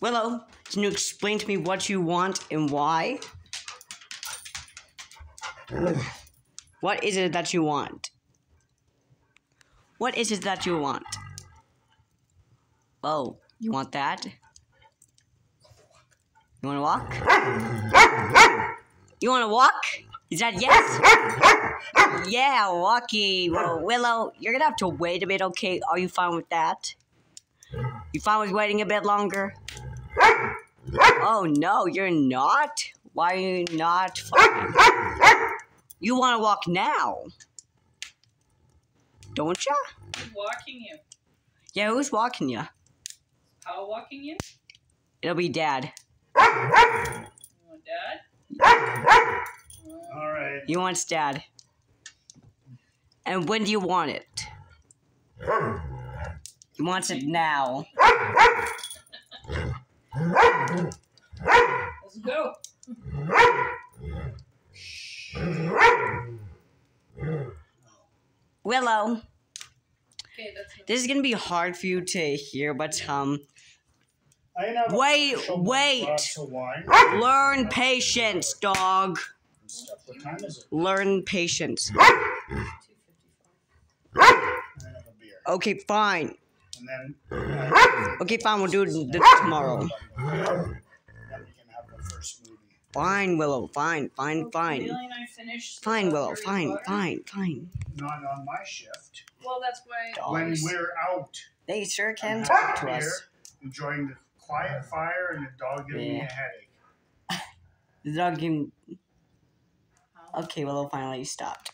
Willow, can you explain to me what you want and why? What is it that you want? What is it that you want? Oh, you want that? You want to walk? You want to walk? Is that yes? yeah, walkie. Well, Willow, you're gonna have to wait a bit, okay? Are you fine with that? You fine with waiting a bit longer? Oh no, you're not. Why are you not? You want to walk now, don't ya? Who's walking you? Yeah, who's walking you? How walking you? It'll be Dad. You want dad? All right. You want Dad. And when do you want it? He wants it now. Let's go. Willow, Okay, that's this is gonna be hard for you to hear, but um, I Wait, wait. glass of wine learn patience, dog. and stuff. What time is it? Learn patience. 255. I have a beer. Okay, fine. And then, uh, Okay, fine. We'll do it tomorrow. then we can have the first movie. Fine, Willow. Fine, fine, fine. Camille and I finished. Fine, Willow. Fine, fine, fine. Not on my shift. Well, that's why. Dog. When we're out They sure can talk to us. enjoying the quiet fire and the dog giving me a headache. The dog can. How? Okay, Willow finally stopped.